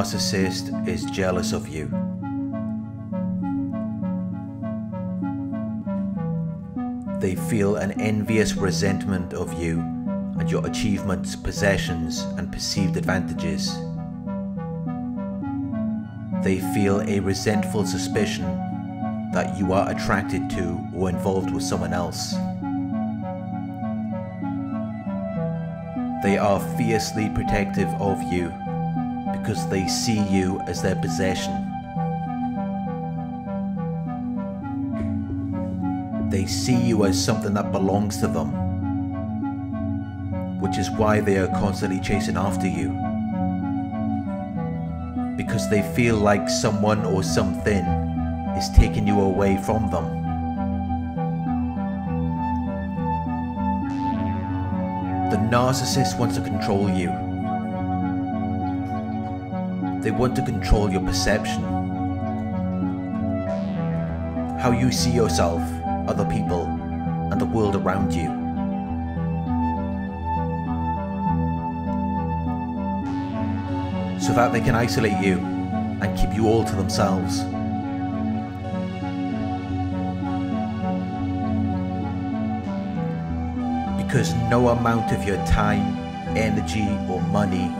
narcissist is jealous of you. They feel an envious resentment of you and your achievements, possessions, and perceived advantages. They feel a resentful suspicion that you are attracted to or involved with someone else. They are fiercely protective of you because they see you as their possession. They see you as something that belongs to them, which is why they are constantly chasing after you. Because they feel like someone or something is taking you away from them. The narcissist wants to control you. They want to control your perception. How you see yourself, other people, and the world around you. So that they can isolate you and keep you all to themselves. Because no amount of your time, energy, or money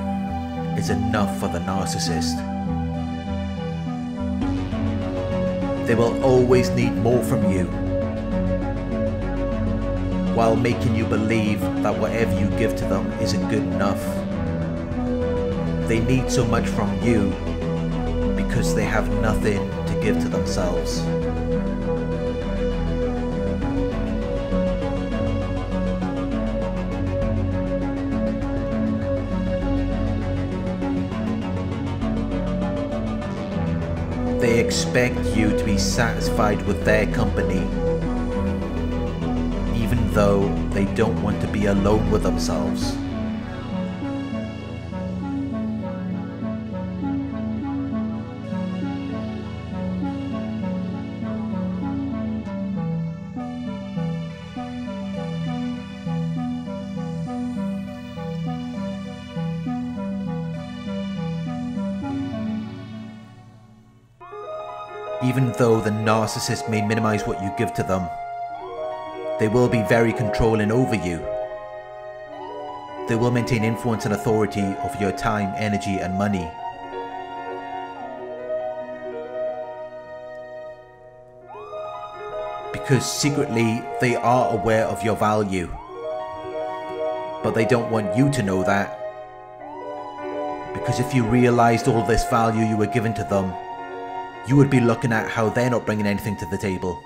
is enough for the narcissist. They will always need more from you while making you believe that whatever you give to them isn't good enough. They need so much from you because they have nothing to give to themselves. They expect you to be satisfied with their company, even though they don't want to be alone with themselves. Even though the narcissist may minimize what you give to them, they will be very controlling over you. They will maintain influence and authority over your time, energy, and money. Because secretly they are aware of your value. But they don't want you to know that. Because if you realized all this value you were given to them, you would be looking at how they're not bringing anything to the table.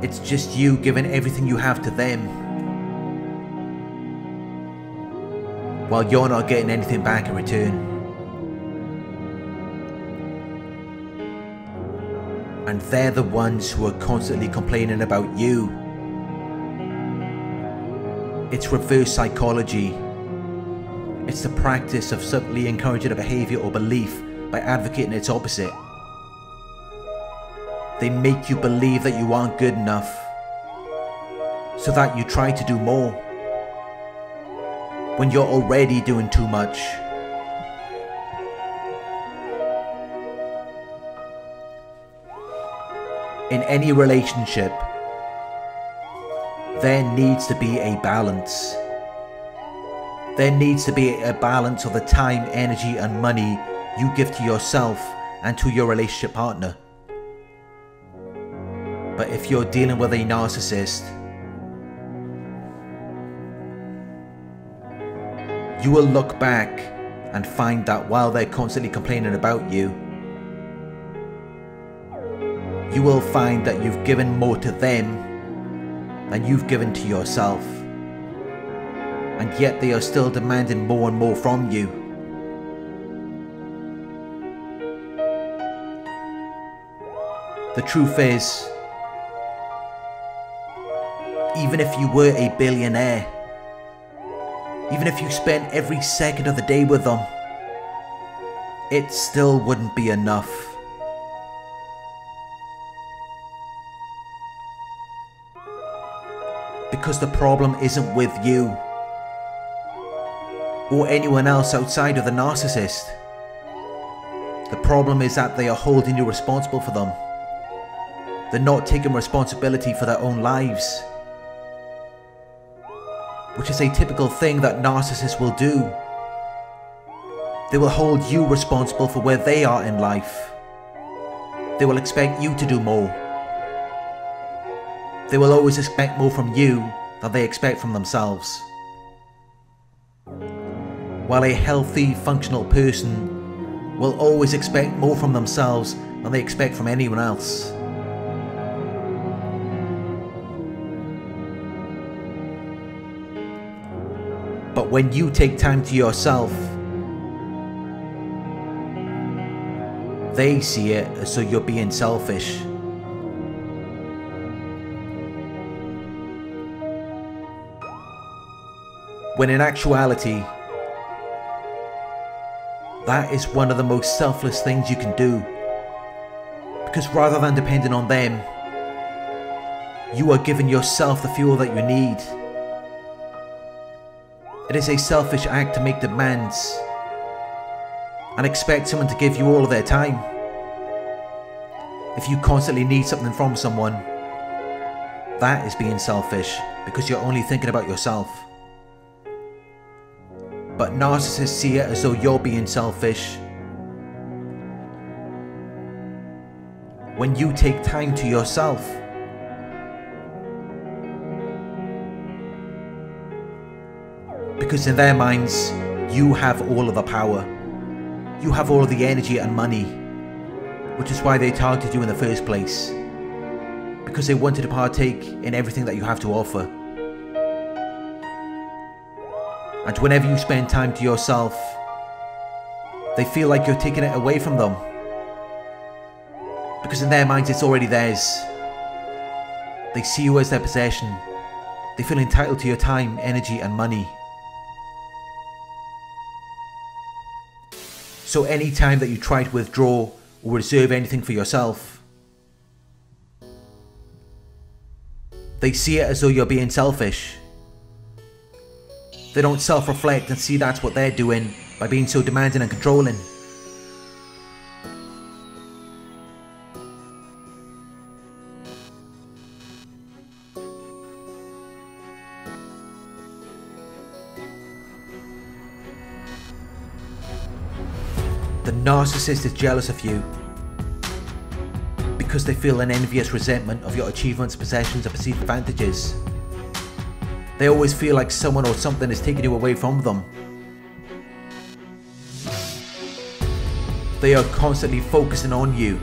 It's just you giving everything you have to them. While you're not getting anything back in return. And they're the ones who are constantly complaining about you. It's reverse psychology. It's the practice of subtly encouraging a behaviour or belief by advocating its opposite. They make you believe that you aren't good enough, so that you try to do more when you're already doing too much. In any relationship, there needs to be a balance. There needs to be a balance of the time, energy, and money you give to yourself and to your relationship partner. But if you're dealing with a narcissist, you will look back and find that while they're constantly complaining about you, you will find that you've given more to them than you've given to yourself. And yet they are still demanding more and more from you. The truth is, even if you were a billionaire, even if you spent every second of the day with them, it still wouldn't be enough. Because the problem isn't with you. Or anyone else outside of the narcissist. The problem is that they are holding you responsible for them. They're not taking responsibility for their own lives. Which is a typical thing that narcissists will do. They will hold you responsible for where they are in life. They will expect you to do more. They will always expect more from you than they expect from themselves. While a healthy, functional person will always expect more from themselves than they expect from anyone else. But when you take time to yourself, they see it as though you're being selfish. When in actuality, that is one of the most selfless things you can do. Because rather than depending on them, you are giving yourself the fuel that you need. It is a selfish act to make demands and expect someone to give you all of their time. If you constantly need something from someone, that is being selfish because you're only thinking about yourself. But narcissists see it as though you're being selfish. When you take time to yourself, because in their minds, you have all of the power. You have all of the energy and money, which is why they targeted you in the first place. Because they wanted to partake in everything that you have to offer. And whenever you spend time to yourself, they feel like you're taking it away from them. Because in their minds, it's already theirs. They see you as their possession. They feel entitled to your time, energy, and money. So any time that you try to withdraw or reserve anything for yourself, they see it as though you're being selfish. They don't self reflect and see that's what they're doing by being so demanding and controlling. The narcissist is jealous of you because they feel an envious resentment of your achievements, possessions, and perceived advantages. They always feel like someone or something is taking you away from them. They are constantly focusing on you.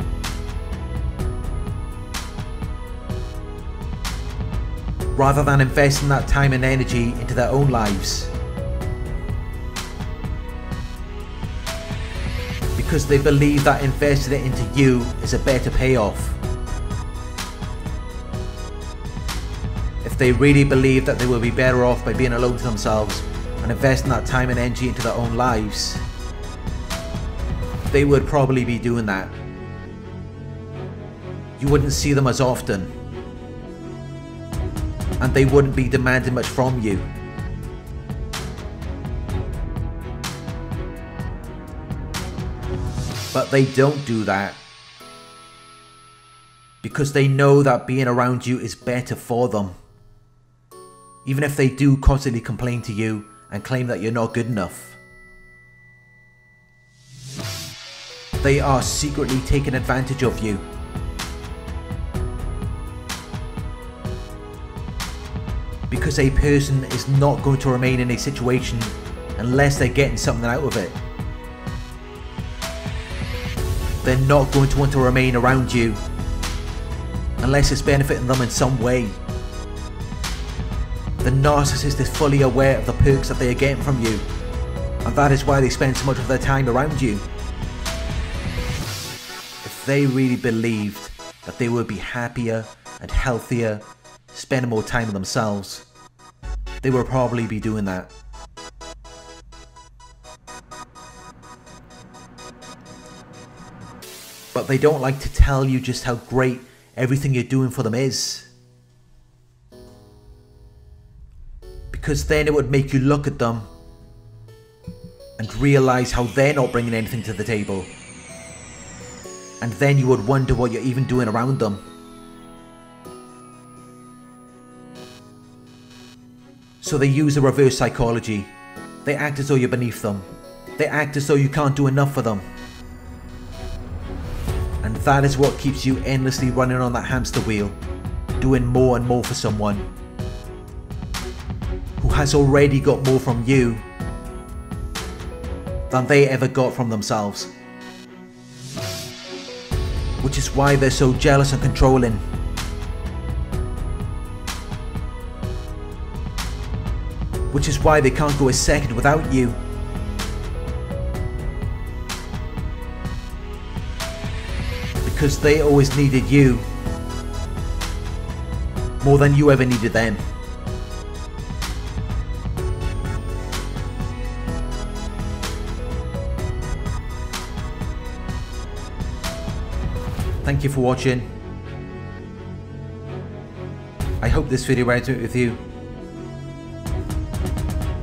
Rather than investing that time and energy into their own lives. Because they believe that investing it into you is a better payoff. If they really believe that they will be better off by being alone to themselves and investing that time and energy into their own lives, they would probably be doing that. You wouldn't see them as often. And they wouldn't be demanding much from you. But they don't do that. Because they know that being around you is better for them even if they do constantly complain to you and claim that you're not good enough. They are secretly taking advantage of you. Because a person is not going to remain in a situation unless they're getting something out of it. They're not going to want to remain around you unless it's benefiting them in some way. The narcissist is fully aware of the perks that they are getting from you, and that is why they spend so much of their time around you. If they really believed that they would be happier and healthier, spending more time with themselves, they would probably be doing that. But they don't like to tell you just how great everything you're doing for them is. Because then it would make you look at them and realise how they're not bringing anything to the table. And then you would wonder what you're even doing around them. So they use a reverse psychology. They act as though you're beneath them. They act as though you can't do enough for them. And that is what keeps you endlessly running on that hamster wheel, doing more and more for someone has already got more from you than they ever got from themselves. Which is why they're so jealous and controlling. Which is why they can't go a second without you. Because they always needed you more than you ever needed them. Thank you for watching. I hope this video resonated with you.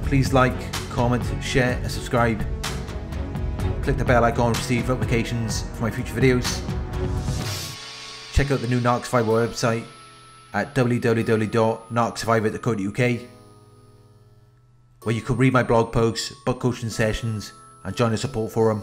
Please like, comment, share and subscribe. Click the bell icon to receive notifications for my future videos. Check out the new Narc Survivor website at www.narcsurvivor.co.uk where you can read my blog posts, book coaching sessions and join the support forum.